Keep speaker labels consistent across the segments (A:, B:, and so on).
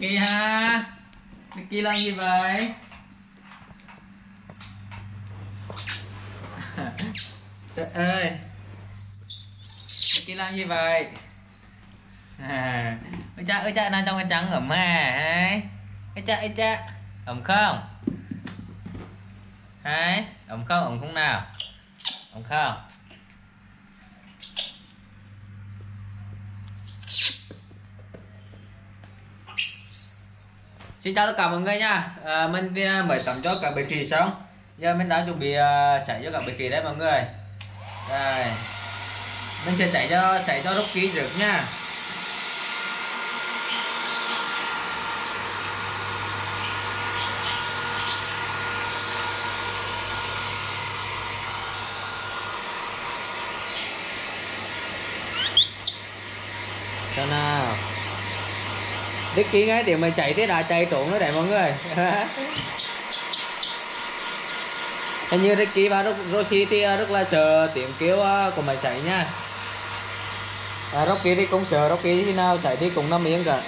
A: Ricky ha. Ricky làm gì vậy. Trời ơi. Ricky làm gì vậy. À, ôi cha ôi cha đang trong cái trắng ẩm à ôi cha ôi cha. Ẩm không? Hai. Ẩm không ẩm không nào? Ẩm không Xin chào tất cả mọi người nha. À, Mình à, mới tắm cho cả bệ kỳ xong. Giờ mình đang chuẩn bị uh, cho cả bệ kỳ đấy mọi người. Đây. Mình sẽ chạy cho xảy cho Rocky được nha. Cho nào. Đức Kiến ấy tiếng mày chạy thế đã chạy trốn nó đấy mọi người. Hình như Ricky và Roshi thì rất là sợ tiếng kêu à, của mày chạy nha. À, Rocky thì cũng sợ Rocky khi nào chạy thì cũng nằm yên cả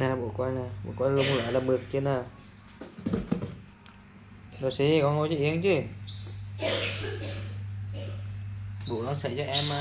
B: nè bộ coi nè bộ coi lung lại là mượt chứ nè. Rồi xí con ngồi cho yên chứ? Bộ nó sẽ cho em mà.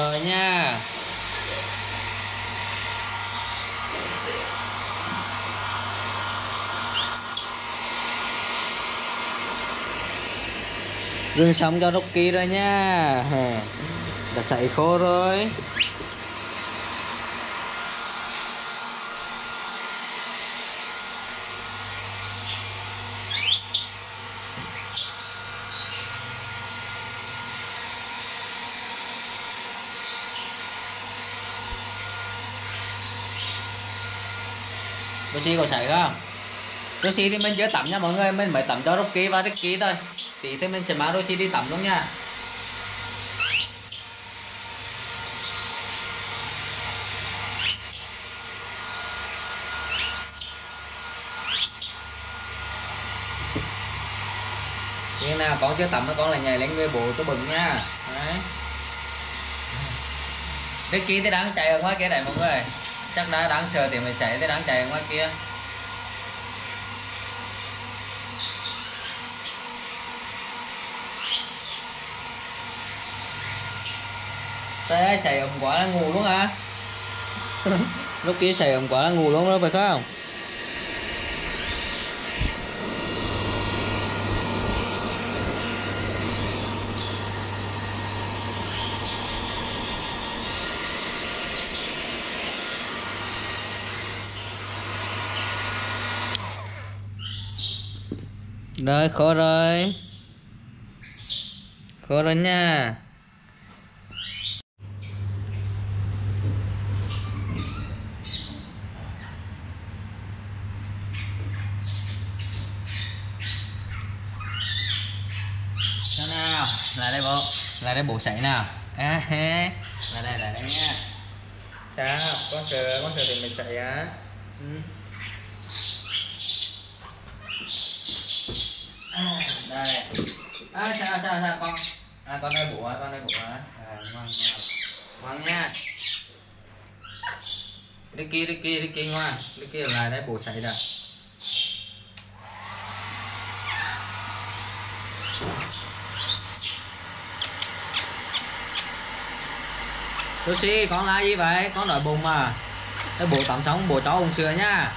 A: Rồi nha. Rừng xong cho Rocky rồi nha. Đã sậy khô rồi. Rosie có sảy không? Rosie thì mình chưa tắm nha mọi người, Mình mới tắm cho Rocky và Ricky thôi. Tí thì mình sẽ mang Rosie đi tắm luôn nha. Khi nào, con chưa tắm con lại nhảy lên người bộ tôi bừng nha. Đấy. Ricky thì đang chạy ở ngoài kia này mọi người chắc đã đáng sợ thì mình sẽ tới đáng chạy ngoài kia Thế xài ổng quả là ngủ luôn hả? Lúc kia xài ổng quả là ngủ luôn đó, phải không? Rồi khó rồi. Khó rồi nha. Sao nào? Lại đây bộ. Lại đây bộ sảy nào? À, ha Lại đây lại đây nha.
B: Sao con sợ con sợ thì mình chạy á.
A: Ừ. đây. À, sao sao sao con? À, con đây bụng con đây bụng à, ngoan ngoan. Ngoan nha. Ricky Ricky Ricky ngoan. Ricky lại đây bố chạy ra Lucy con la gì vậy? Con đòi bụng mà. Cái bộ tắm sống bộ chó uống sữa nha.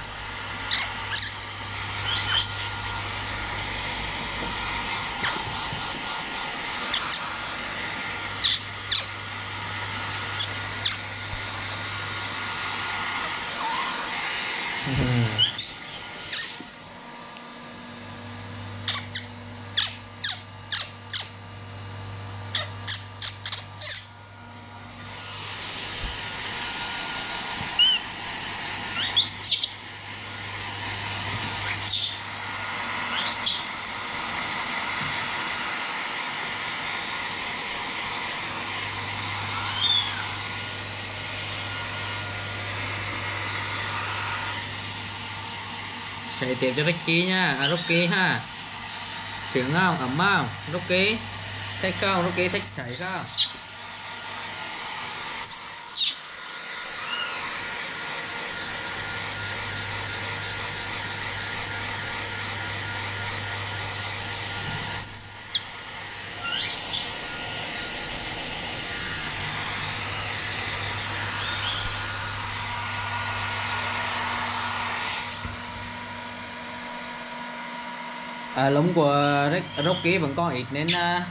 A: Mm-hmm. Chạy tiếp cho Ricky nha, à Rocky ha. Sướng không, ấm không, Rocky Thích không, Rocky thích chạy không? Ờ, à, lúng của Rocky vẫn còn ít nên à,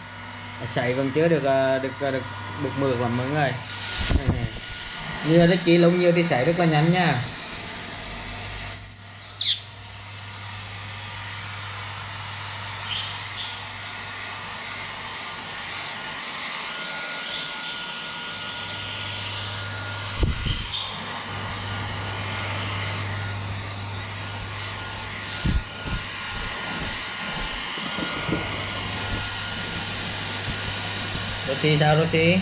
A: sấy vẫn chưa được à, được à, được được mượt lắm mọi người. Như Rocky lúng nhiều thì sấy rất là nhanh nha. Rosie sao Rosie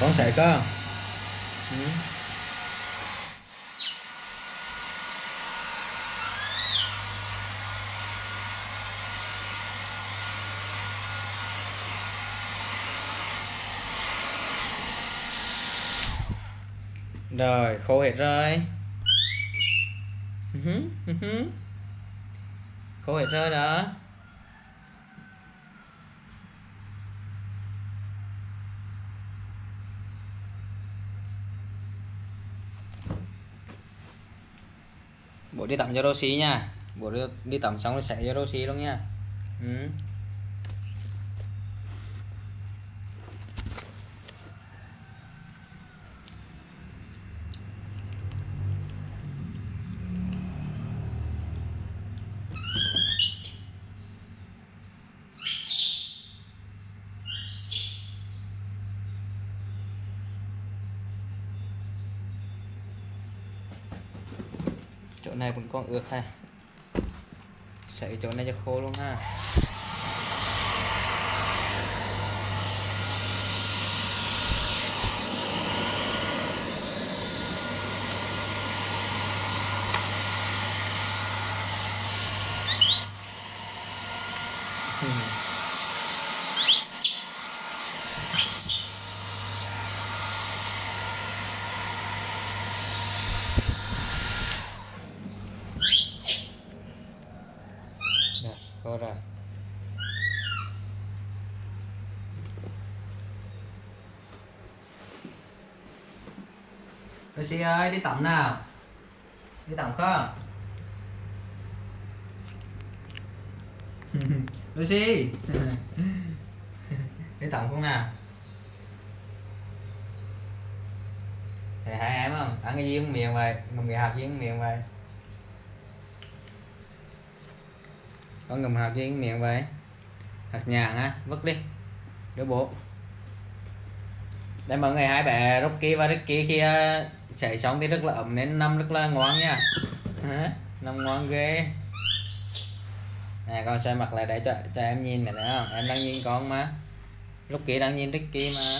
A: con sấy con ừ. rồi khô hết rồi. Ừ ừ khô hết rồi đó đi tắm cho Rosie nha bố đi, tắm xong rồi sẽ cho Rosie luôn nha ừ. Chỗ này vẫn còn ướt ha sấy chỗ này cho khô luôn ha Hmm. Dạ, khô rồi Lucy ơi đi tắm nào. Đi tắm không? Lucy. Đi tắm không nào? Thầy hai em không? Ăn cái gì không miệng vậy? Ngầm cái hạt gì không miệng vậy? Con ngầm hạt gì không miệng vậy? Hạt nhàng á, vứt đi. Đứa bộ Đây mọi người hai bé Rocky và Ricky khi ờ, chảy xong thì rất là ẩm nên năm rất là ngon nha. Năm ngon ghê. Nè, con xoay mặt lại để cho cho em nhìn này thấy không? Em đang nhìn con mà. Lúc kia đang nhìn Ricky mà.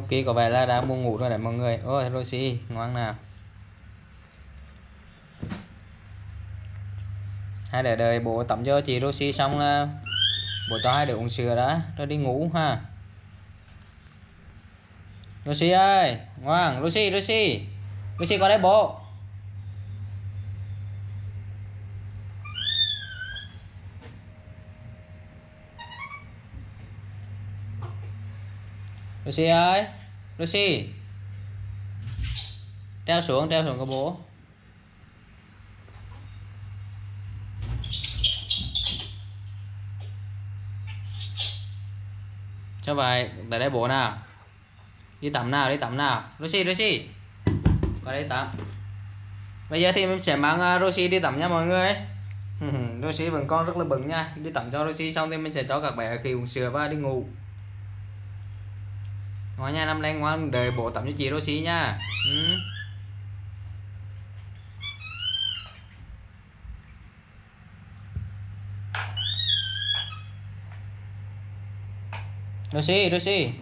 A: Rocky có vẻ là đã buồn ngủ rồi đấy mọi người. Ôi Rosie ngoan nào. Hai để đợi bố tắm cho chị Rosie xong là bố cho hai đứa uống sữa đã, rồi đi ngủ ha. Rosie ơi, ngoan, Rosie Rosie. Rosie có đấy bố. Lucy ơi Lucy. Treo xuống treo xuống có bố. Cho vậy tại đây bố nào? Đi tắm nào đi tắm nào? Lucy Lucy. Qua đây tắm. Bây giờ thì mình sẽ mang uh, Rosie đi tắm nha mọi người. Rosie vẫn còn rất là bẩn nha. Đi tắm cho Rosie xong thì mình sẽ cho các bé khi uống sữa và đi ngủ ngoan nha, năm nay ngoan đợi bố tắm cho chị Rosie nha ừ. Rosie Rosie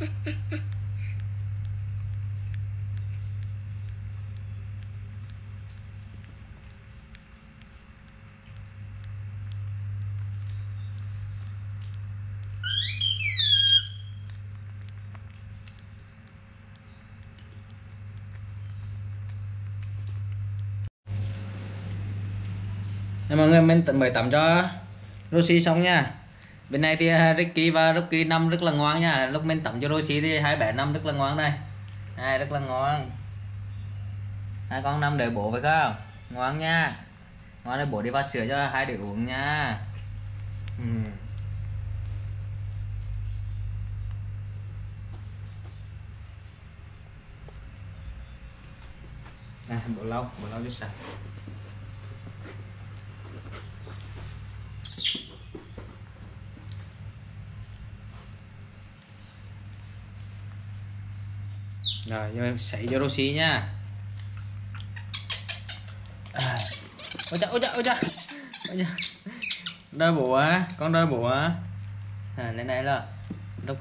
A: Nên mọi người mình mới tắm cho Rosie xong nha bên này thì à, Ricky và Rocky năm rất là ngoan nha. Lúc mình tắm cho Rosie thì hai bé năm rất là ngoan đây. Hai rất là ngoan. Hai con năm đợi bố phải không? Ngoan nha. Ngoan để bố đi vào sữa cho hai đứa uống nha. Ừ. à, bộ lau bộ lau cho sạch. Rồi cho em sảy cho Rossi nha. À. ôi cha ôi cha ôi cha ôi cha đôi bùa á con đôi bùa á à lên đây là lúc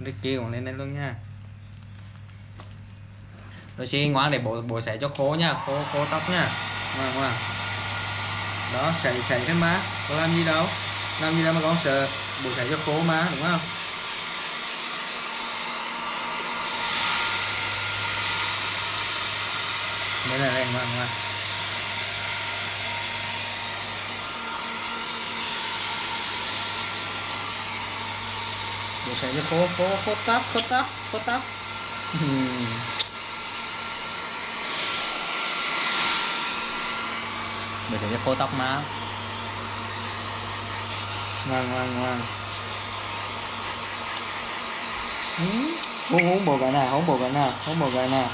A: lúc kia còn lên đây luôn nha. Rossi ngoan để bộ bộ sảy cho khô nha khô khô tóc nha. Ngoan ngoan.
B: Đó xảy xảy cái má. Có làm gì đâu? Làm gì đâu mà con sợ bộ xảy cho khô má, đúng không? Đây là đây ngoan ngoan bố chạy cho khô khô khô tóc khô tóc khô tóc
A: để cho khô tóc má.
B: Ngoan ngoan ngoan hú hú bộ cái nào hú bộ cái nào hú bộ cái nào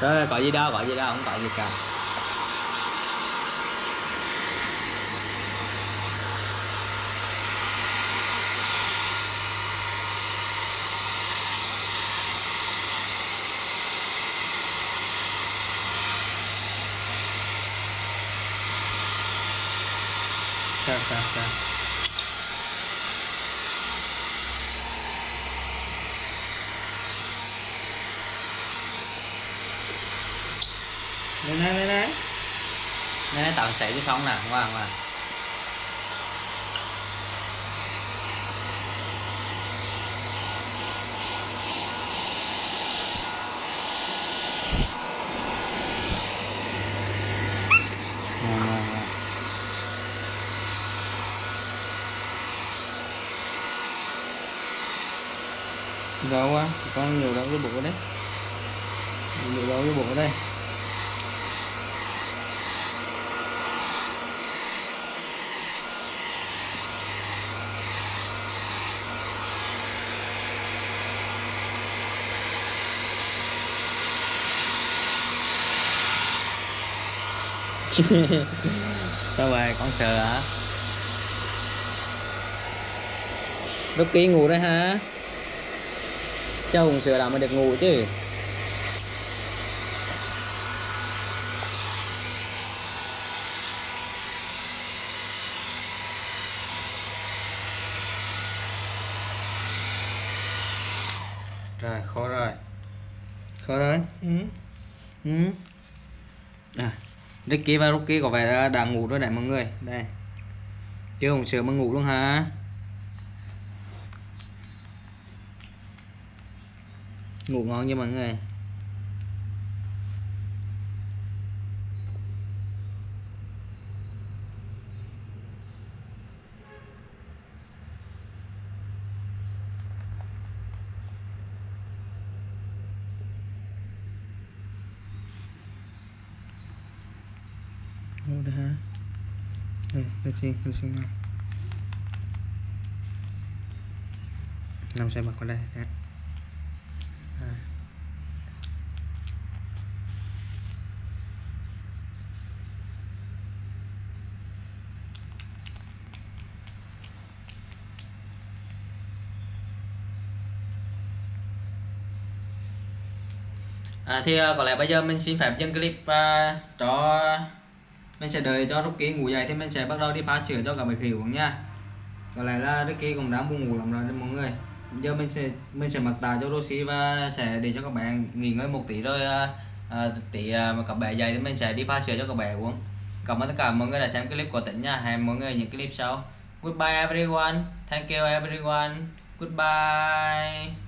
A: rồi, gọi gì đâu, gọi gì đâu, không gọi gì cả.
B: Sao sao sao? Lên đây lên đây.
A: Nên tạo sấy cho xong nè, ngoan ngoan
B: ngoan ngoan đâu quá con nhiều đâu cái bộ đấy? Nhiều đâu cái bộ đây
A: Sao vậy, con sợ hả?
B: Lúc ký ngủ đấy hả? Cho Hùng sửa nào mà được ngủ chứ Rồi, khó rồi Khó rồi ừ. Ừ. À, Ricky và Rocky có vẻ là đã ngủ rồi đấy mọi người. Đây. Chưa Hùng sửa mà ngủ luôn hả? ngủ ngon nha mọi người. Đó ha, Ừ, được chi, được chi nào Nằm xoay bật qua đây, nè, À.
A: À, thì uh, có lẽ bây giờ mình xin phép dừng clip và cho mình sẽ đợi cho Rocky ngủ dậy thì mình sẽ bắt đầu đi pha sữa cho cả mấy khỉ uống nha. Có lẽ là Rocky cũng đã buồn ngủ lắm rồi mọi người. Giờ mình sẽ mình sẽ mặc tà cho Rosie và sẽ để cho các bạn nghỉ ngơi một tí rồi à, à tí à, mà các bạn dậy thì mình sẽ đi pha sữa cho các bạn uống. Cảm ơn tất cả mọi người đã xem clip của tỉnh nha. Hẹn mọi người những clip sau. Goodbye everyone. Thank you everyone. Goodbye.